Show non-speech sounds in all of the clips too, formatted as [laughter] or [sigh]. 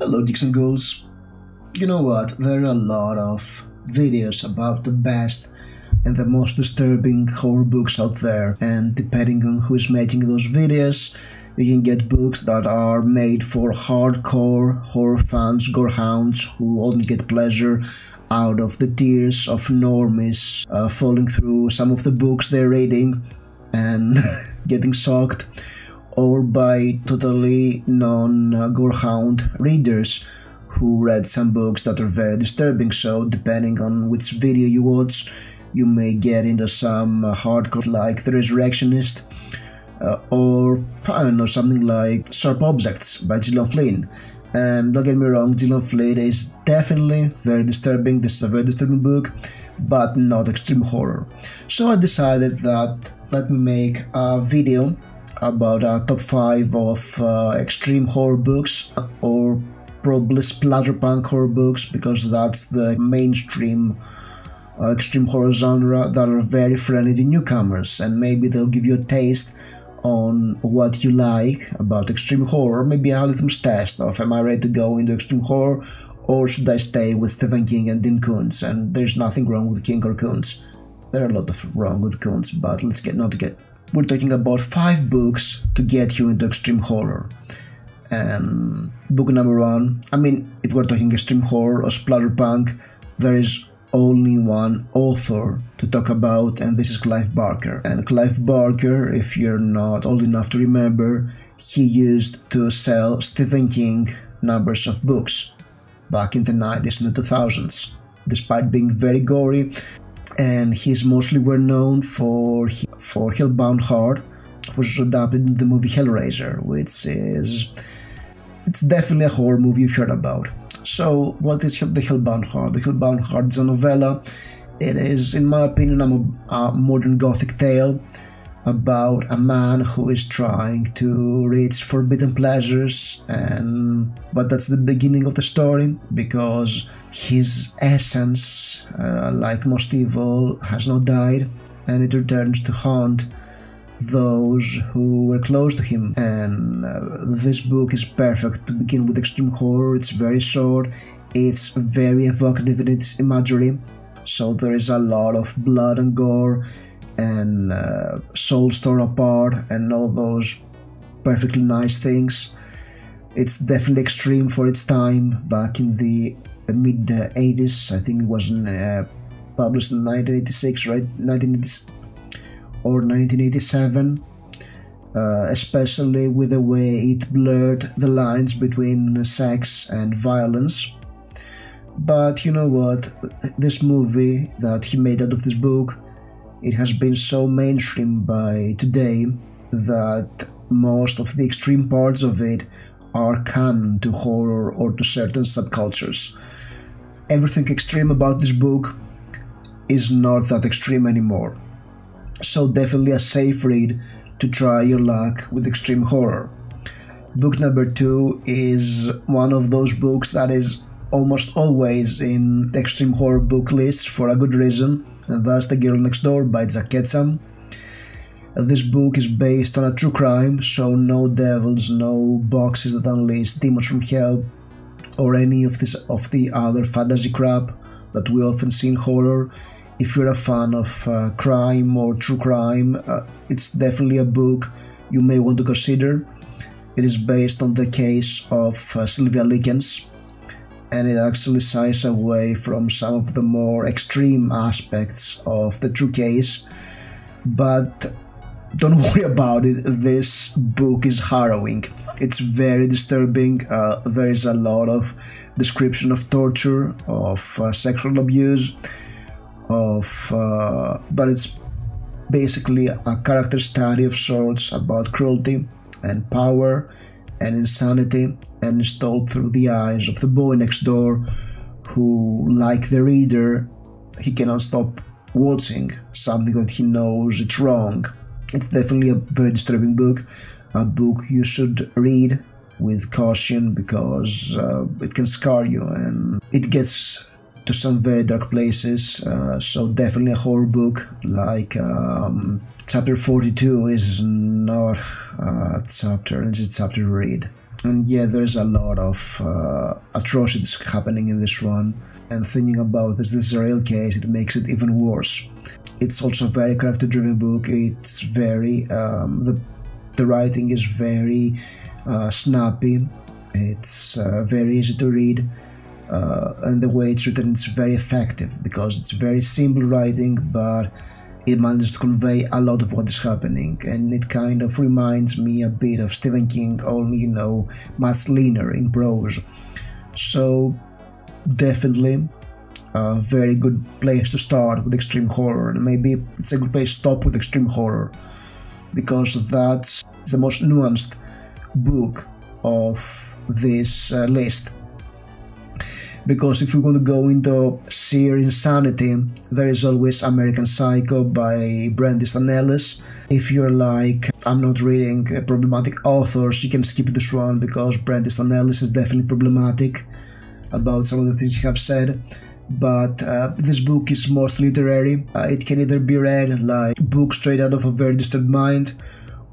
Hello, geeks and ghouls. You know what? There are a lot of videos about the best and the most disturbing horror books out there, and depending on who's making those videos, you can get books that are made for hardcore horror fans, gorehounds who only get pleasure out of the tears of normies uh, falling through some of the books they're reading and [laughs] getting shocked or by totally non gorehound readers who read some books that are very disturbing. So, depending on which video you watch, you may get into some hardcore like The Resurrectionist uh, or don't know, something like Sharp Objects by Gillian Flynn. And don't get me wrong, Gillian Flynn is definitely very disturbing. This is a very disturbing book, but not extreme horror. So I decided that let me make a video about a top 5 of uh, extreme horror books or probably splatterpunk horror books because that's the mainstream uh, extreme horror genre that are very friendly to newcomers. And maybe they'll give you a taste on what you like about extreme horror maybe a litmus test of am I ready to go into extreme horror or should I stay with Stephen King and Dean Koontz? And there's nothing wrong with King or Koontz. There are a lot of wrong with Koontz but let's get not to get we're talking about five books to get you into extreme horror. And book number one, I mean, if we're talking extreme horror or splatterpunk, there is only one author to talk about, and this is Clive Barker. And Clive Barker, if you're not old enough to remember, he used to sell Stephen King numbers of books back in the 90s and the 2000s. Despite being very gory, and he's mostly well known for for Hellbound Heart, which was adapted in the movie Hellraiser, which is it's definitely a horror movie you've heard about. So, what is the Hellbound Heart? The Hellbound Heart is a novella. It is, in my opinion, a, a modern gothic tale about a man who is trying to reach forbidden pleasures and but that's the beginning of the story because his essence uh, like most evil has not died and it returns to haunt those who were close to him. And uh, this book is perfect to begin with extreme horror. It's very short. It's very evocative in its imagery. So there is a lot of blood and gore and uh, torn apart and all those perfectly nice things. It's definitely extreme for its time. Back in the mid 80s, I think it was uh, published in 1986, right? 1986 or 1987. Uh, especially with the way it blurred the lines between sex and violence. But you know what? This movie that he made out of this book it has been so mainstream by today that most of the extreme parts of it are canon to horror or to certain subcultures. Everything extreme about this book is not that extreme anymore. So, definitely a safe read to try your luck with extreme horror. Book number two is one of those books that is almost always in extreme horror book lists for a good reason and thus The Girl Next Door by Jack Ketchum. This book is based on a true crime, so no devils, no boxes that unleash demons from hell, or any of this of the other fantasy crap that we often see in horror. If you're a fan of uh, crime or true crime, uh, it's definitely a book you may want to consider. It is based on the case of uh, Sylvia Likens, and it actually shies away from some of the more extreme aspects of the true case. But don't [laughs] worry about it, this book is harrowing. It's very disturbing. Uh, there is a lot of description of torture, of uh, sexual abuse, of uh, but it's basically a character study of sorts about cruelty and power and insanity and is told through the eyes of the boy next door who, like the reader, he cannot stop watching something that he knows it's wrong. It's definitely a very disturbing book, a book you should read with caution because uh, it can scar you and it gets to some very dark places. Uh, so definitely a horror book like um, chapter 42 is not a chapter, it's a chapter read. and yeah, there's a lot of uh, atrocities happening in this one. And thinking about this, this is a real case, it makes it even worse. It's also a very character-driven book. It's very um, the the writing is very uh, snappy. It's uh, very easy to read. Uh, and the way it's written it's very effective because it's very simple writing but it manages to convey a lot of what is happening. And it kind of reminds me a bit of Stephen King only you know much leaner in prose. So definitely a very good place to start with extreme horror. And maybe it's a good place to stop with extreme horror because that's the most nuanced book of this uh, list because if we're going to go into sheer insanity, there is always American Psycho by Bret Easton Ellis. If you're like, I'm not reading problematic authors, you can skip this one because Bret Easton Ellis is definitely problematic about some of the things he have said. But uh, this book is mostly literary. Uh, it can either be read like book straight out of a very disturbed mind,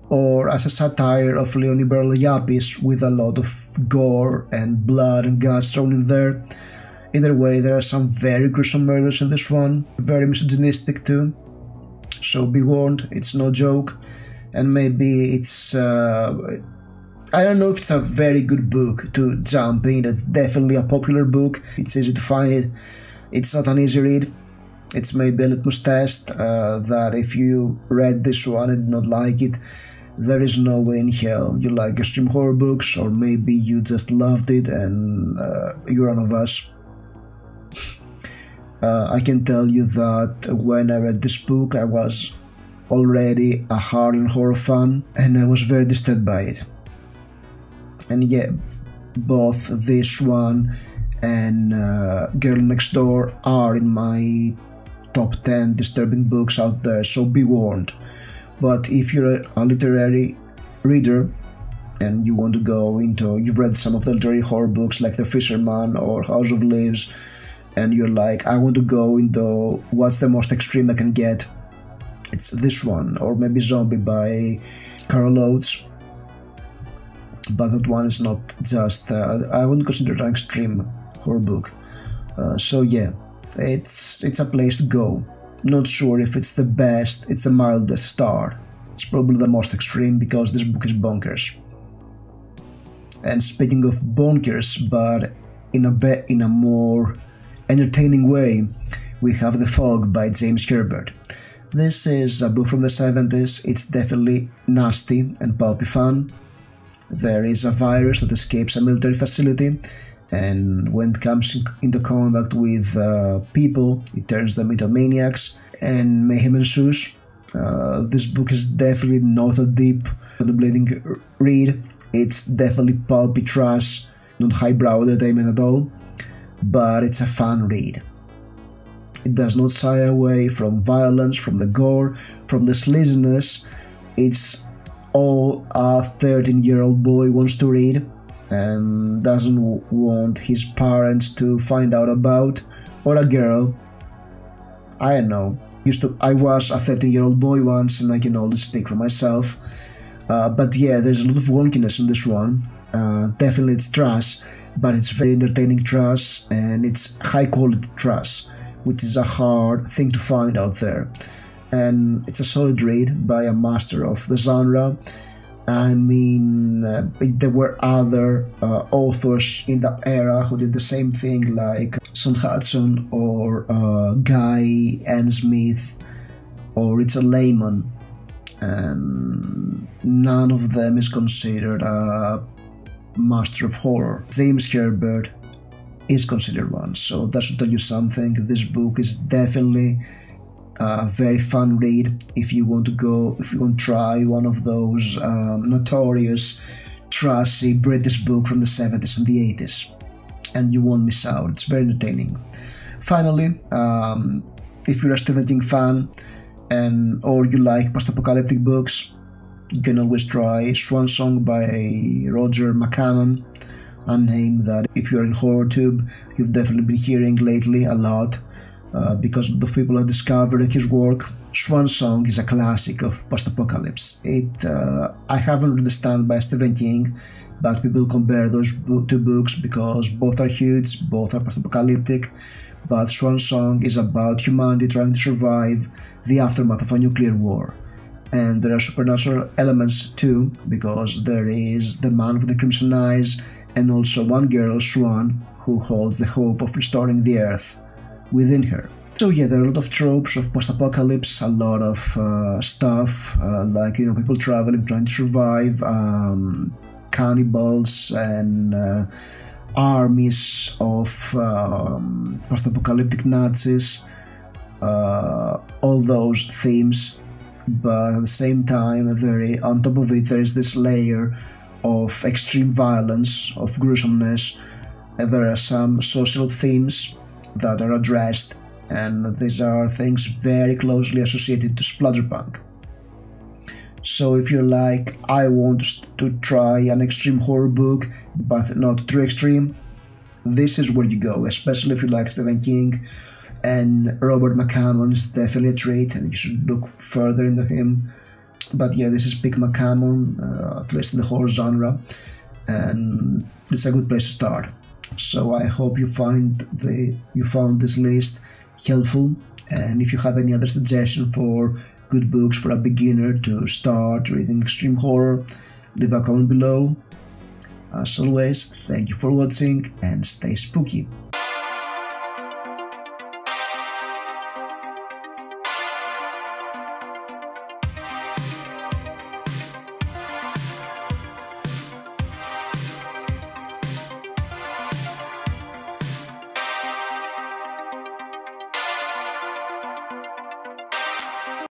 or as a satire of neoliberal yuppies with a lot of gore and blood and guts thrown in there. Either way, there are some very gruesome murders in this one, very misogynistic too. So be warned, it's no joke, and maybe it's. Uh, I don't know if it's a very good book to jump in. It's definitely a popular book. It's easy to find it. It's not an easy read. It's maybe a litmus test uh, that if you read this one and not like it, there is no way in hell you like extreme horror books, or maybe you just loved it and uh, you're one of us. [sighs] Uh, I can tell you that when I read this book, I was already a hardened horror fan and I was very disturbed by it. And yeah, both this one and uh, Girl Next Door are in my top 10 disturbing books out there, so be warned. But if you're a literary reader and you want to go into, you've read some of the literary horror books like The Fisherman or House of Leaves, and you're like, I want to go into what's the most extreme I can get, it's this one, or maybe Zombie by Carol Oates. But that one is not just, uh, I wouldn't consider it an extreme horror book. Uh, so yeah, it's it's a place to go. Not sure if it's the best, it's the mildest star. It's probably the most extreme because this book is bonkers. And speaking of bonkers, but in a bit in a more entertaining way, we have The Fog by James Herbert. This is a book from the 70s, it's definitely nasty and pulpy fun. There is a virus that escapes a military facility and when it comes into contact with uh, people, it turns them into maniacs, and mayhem ensues. Uh, this book is definitely not a deep, bleeding read. It's definitely pulpy trash, not highbrow entertainment at all, but it's a fun read. It does not shy away from violence, from the gore, from the sleaziness. It's all a 13 year old boy wants to read and doesn't want his parents to find out about, or a girl. I don't know. Used to, I was a 13 year old boy once, and I can only speak for myself. Uh, but yeah, there's a lot of wonkiness in this one. Uh, definitely, it's trash, but it's very entertaining trash, and it's high quality trash, which is a hard thing to find out there. And it's a solid read by a master of the genre I mean, uh, there were other uh, authors in that era who did the same thing, like Shaun Hutson or uh, Guy. Smith or Richard Laymon, and none of them is considered a master of horror. James Herbert is considered one, so that should tell you something. This book is definitely a very fun read if you want to go if you want to try one of those um, notorious trashy British book from the 70s and the 80s and you won't miss out. It's very entertaining. Finally um, if you're a Stephen King fan and or you like post-apocalyptic books you can always try Swan Song by Roger McCammon a name that. If you're in HorrorTube you've definitely been hearing lately a lot uh, because the people have discovered his work. Swan Song is a classic of post-apocalypse. It uh, I haven't read the stand by Stephen King, but people compare those two books because both are huge, both are post-apocalyptic, but Swan Song is about humanity trying to survive the aftermath of a nuclear war. And there are supernatural elements too, because there is the man with the crimson eyes and also one girl, Swan, who holds the hope of restoring the Earth within her. So yeah, there are a lot of tropes of post-apocalypse, a lot of uh, stuff uh, like you know people traveling, trying to survive, um, cannibals, and uh, armies of um, post-apocalyptic Nazis. Uh, all those themes, but at the same time, very on top of it, there is this layer of extreme violence, of gruesomeness. And there are some social themes that are addressed and these are things very closely associated to splatterpunk. So if you're like, I want to try an extreme horror book, but not too extreme, this is where you go, especially if you like Stephen King and Robert McCammon is definitely a treat and you should look further into him. But yeah, this is Big McCammon, uh, at least in the horror genre, and it's a good place to start. So I hope you find the you found this list helpful. And if you have any other suggestion for good books for a beginner to start reading extreme horror, leave a comment below. As always, thank you for watching and stay spooky.